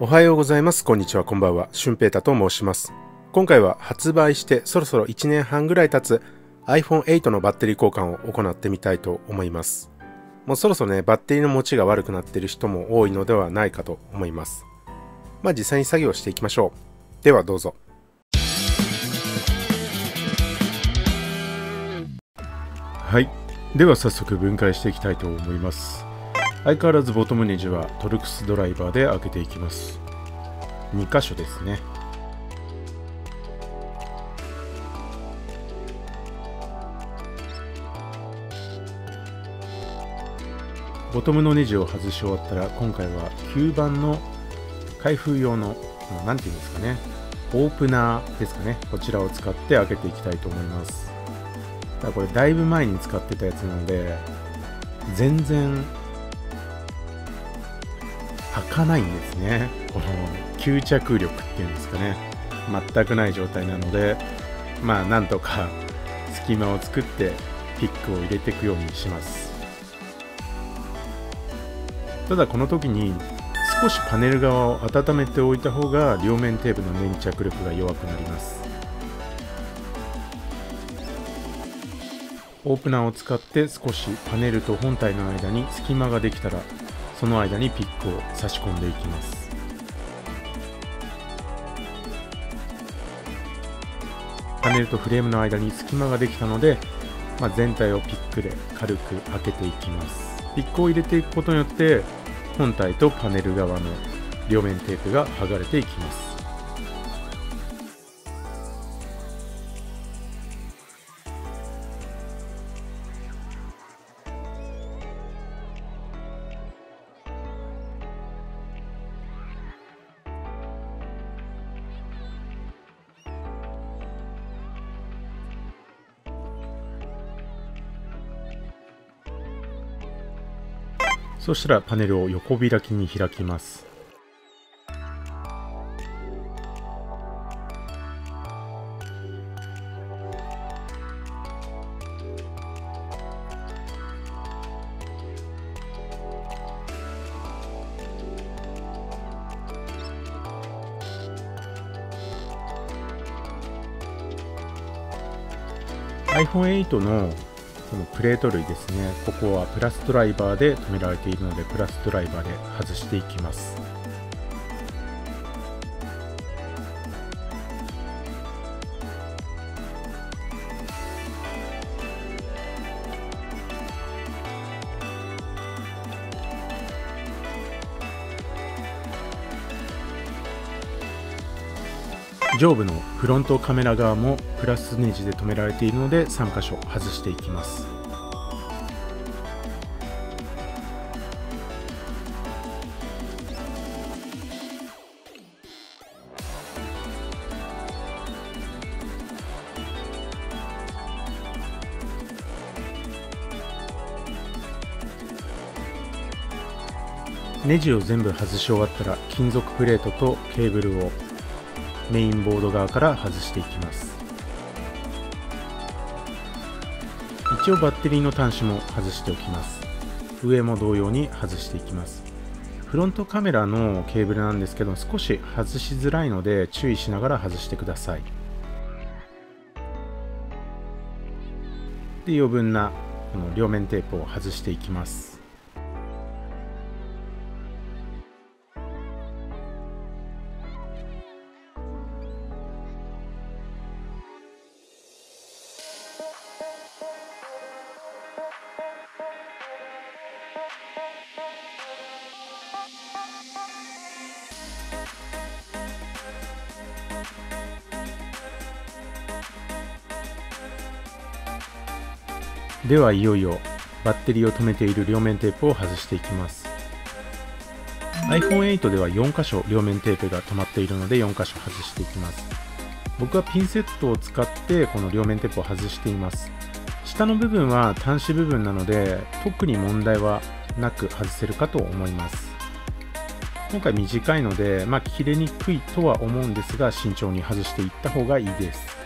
おはようございます。こんにちは。こんばんは。シュンペータと申します。今回は発売してそろそろ1年半ぐらい経つ iPhone8 のバッテリー交換を行ってみたいと思います。もうそろそろね、バッテリーの持ちが悪くなってる人も多いのではないかと思います。まあ実際に作業していきましょう。ではどうぞ。はいでは早速分解していきたいと思います相変わらずボトムネジはトルクスドライバーで開けていきます。2箇所ですね。ボトムのネジを外し終わったら今回は吸盤の開封用の何て言うんですかね。オープナーですかね。こちらを使って開けていきたいと思います。だこれだいぶ前に使ってたやつなので全然開かないんですね。この吸着力っていうんですかね。全くない状態なのでまあなんとか隙間を作ってピックを入れていくようにします。ただこの時に少しパネル側を温めておいた方が両面テープの粘着力が弱くなります。オープナーを使って少しパネルと本体の間に隙間ができたらその間にピックを差し込んでいきます。パネルとフレームの間に隙間ができたので、まあ、全体をピックで軽く開けていきます。ピックを入れていくことによって本体とパネル側の両面テープが剥がれていきます。そしたらパネルを横開きに開きます。iPhone8 のそのプレート類ですね。ここはプラスドライバーで止められているのでプラスドライバーで外していきます。上部のフロントカメラ側もプラスネジで止められているので3箇所外していきます。ネジを全部外し終わったら金属プレートとケーブルをメインボード側から外していきます。一応バッテリーの端子も外しておきます。上も同様に外していきます。フロントカメラのケーブルなんですけど少し外しづらいので注意しながら外してください。で余分なこの両面テープを外していきます。ではいよいよバッテリーを止めている両面テープを外していきます。iPhone8 では4箇所両面テープが止まっているので4箇所外していきます。僕はピンセットを使ってこの両面テープを外しています。下の部分は端子部分なので特に問題はなく外せるかと思います。今回短いので、まあ、切れにくいとは思うんですが慎重に外していった方がいいです。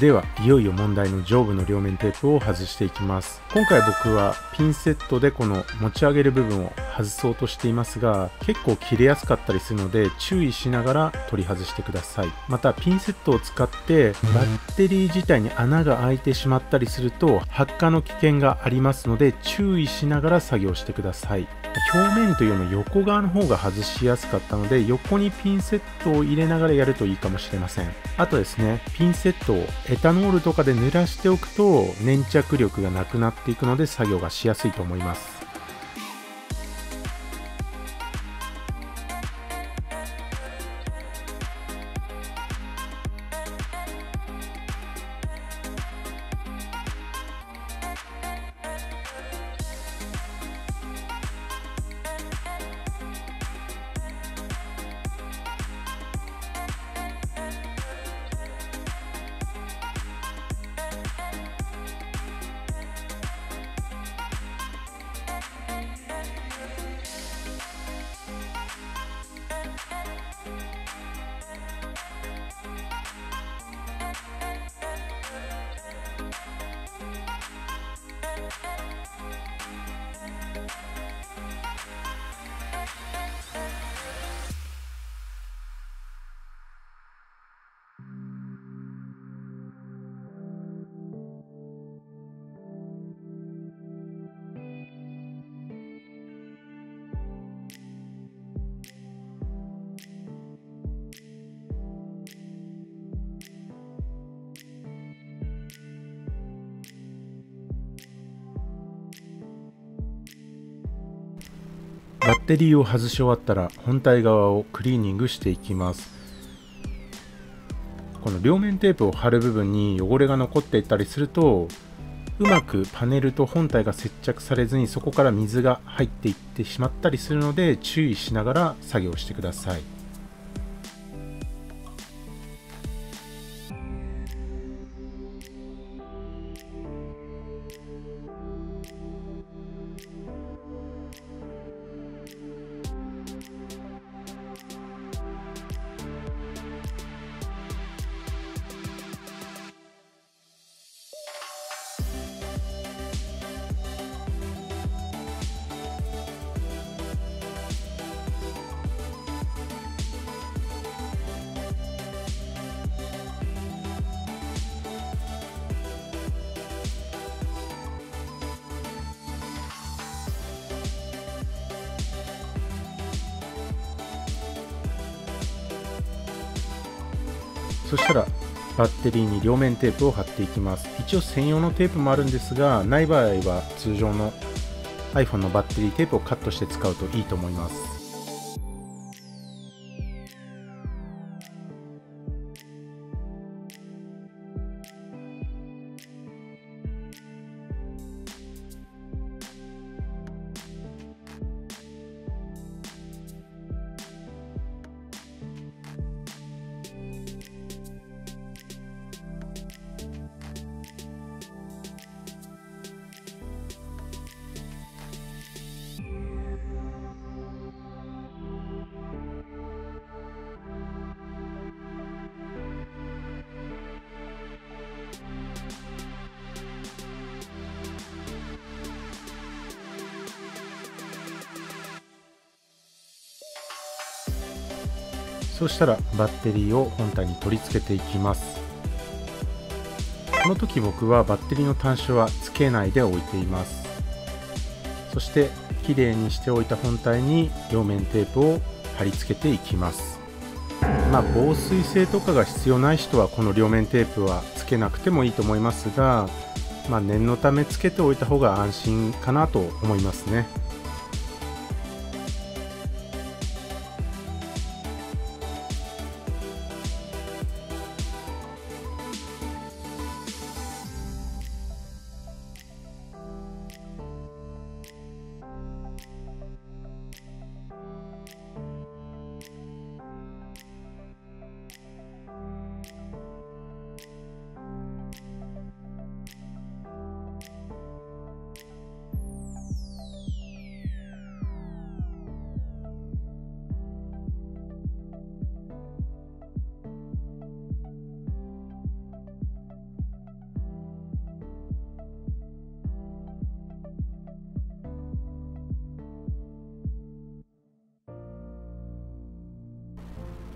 ではいよいよ問題の上部の両面テープを外していきます。今回僕はピンセットでこの持ち上げる部分を外そうとしていますが結構切れやすかったりするので注意しながら取り外してください。またピンセットを使ってバッテリー自体に穴が開いてしまったりすると発火の危険がありますので注意しながら作業してください。表面というよりも横側の方が外しやすかったので横にピンセットを入れながらやるといいかもしれません。あとですねピンセットをエタノールとかで濡らしておくと粘着力がなくなっていくので作業がしやすいと思います。テリーを外し終わったら本体側をクリーニングしていきます。この両面テープを貼る部分に汚れが残っていたりするとうまくパネルと本体が接着されずにそこから水が入っていってしまったりするので注意しながら作業してください。そしたらバッテリーに両面テープを貼っていきます。一応専用のテープもあるんですがない場合は通常の iPhone のバッテリーテープをカットして使うといいと思います。そしたらバッテリーを本体に取り付けていきます。この時僕はバッテリーの端子はつけないで置いています。そしてきれいにしておいた本体に両面テープを貼り付けていきます。まあ防水性とかが必要ない人はこの両面テープはつけなくてもいいと思いますがまあ、念のためつけておいた方が安心かなと思いますね。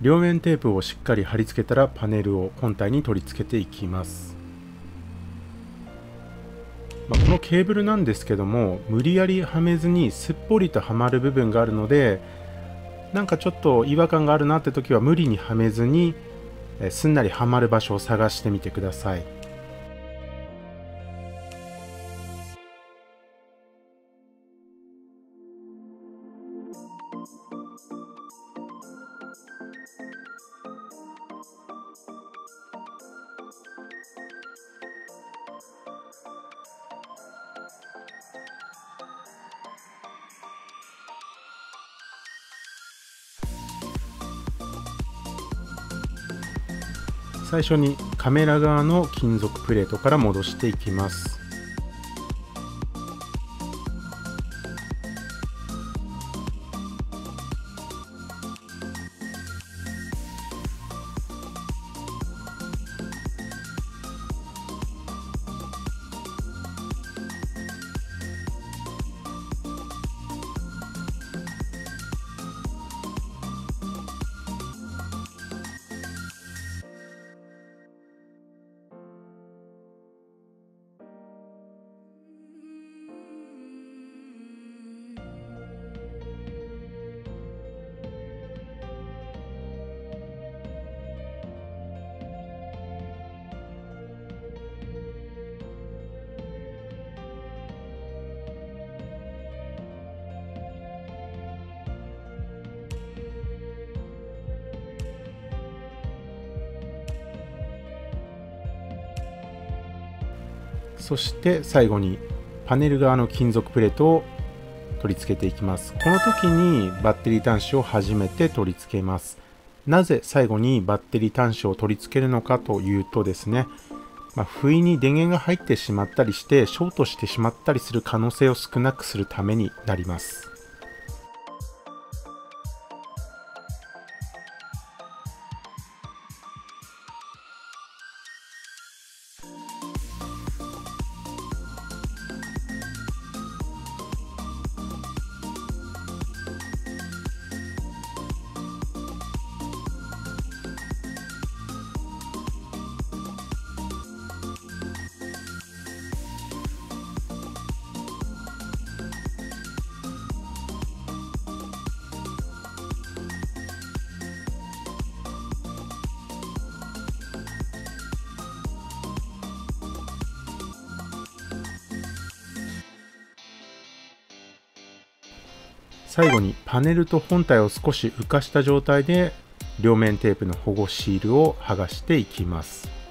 両面テープをしっかり貼り付けたらパネルを本体に取り付けていきます、まあこのケーブルなんですけども無理やりはめずにすっぽりとはまる部分があるのでなんかちょっと違和感があるなって時は無理にはめずにすんなりはまる場所を探してみてください。最初にカメラ側の金属プレートから戻していきます。そして最後にパネル側の金属プレートを取り付けていきます。この時にバッテリー端子を初めて取り付けます。なぜ最後にバッテリー端子を取り付けるのかというとですね、まあ、不意に電源が入ってしまったりしてショートしてしまったりする可能性を少なくするためになります。最後にパネルと本体を少し浮かした状態で両面テープの保護シールを剥がしていきます。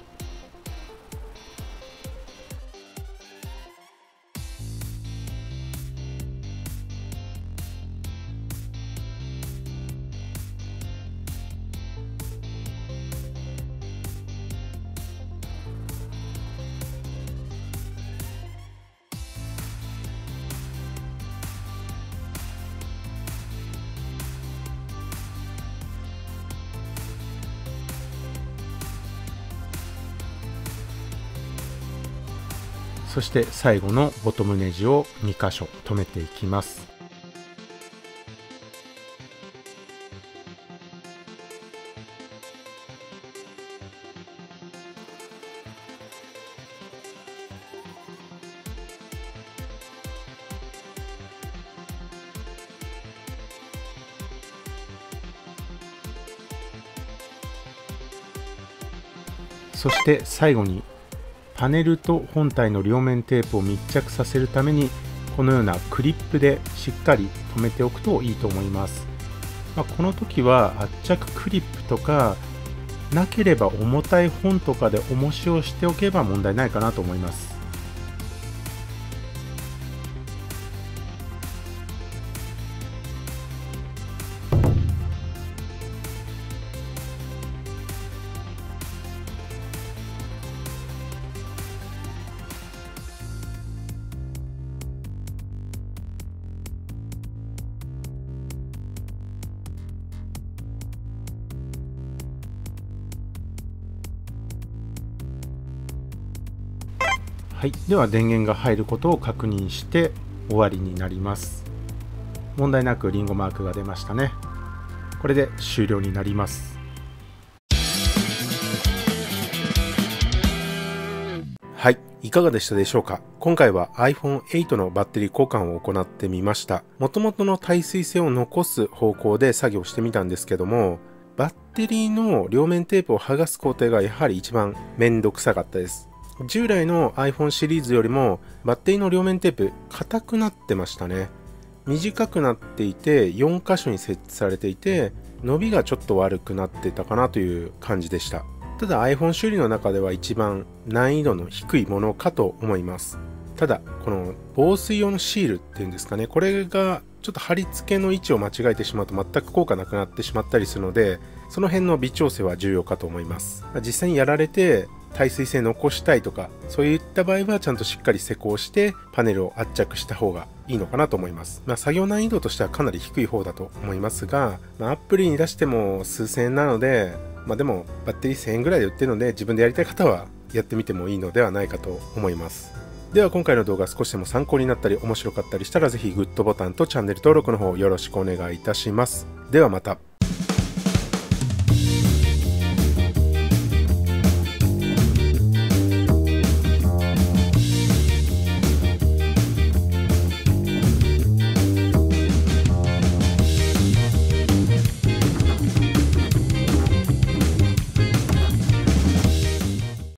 そして最後のボトムネジを2箇所留めていきます。そして最後にパネルと本体の両面テープを密着させるためにこのようなクリップでしっかり留めておくといいと思います、まあ、この時は圧着クリップとかなければ重たい本とかで重しをしておけば問題ないかなと思います。はい、では電源が入ることを確認して終わりになります問題なくリンゴマークが出ましたねこれで終了になりますはい。いかがでしたでしょうか？今回は iPhone8 のバッテリー交換を行ってみました。元々の耐水性を残す方向で作業してみたんですけども、バッテリーの両面テープを剥がす工程がやはり一番めんどくさかったです。従来の iPhone シリーズよりもバッテリーの両面テープ硬くなってましたね。短くなっていて4箇所に設置されていて伸びがちょっと悪くなってたかなという感じでした。ただ iPhone 修理の中では一番難易度の低いものかと思います。ただ、この防水用のシールっていうんですかね、これがちょっと貼り付けの位置を間違えてしまうと全く効果なくなってしまったりするので、その辺の微調整は重要かと思います。実際にやられて耐水性残したいとか、そういった場合はちゃんとしっかり施工してパネルを圧着した方がいいのかなと思います。まあ、作業難易度としてはかなり低い方だと思いますが、まあ、アプリに出しても数千円なので、まあでもバッテリー1000円ぐらいで売ってるので自分でやりたい方はやってみてもいいのではないかと思います。では今回の動画少しでも参考になったり面白かったりしたらぜひグッドボタンとチャンネル登録の方よろしくお願いいたします。ではまた。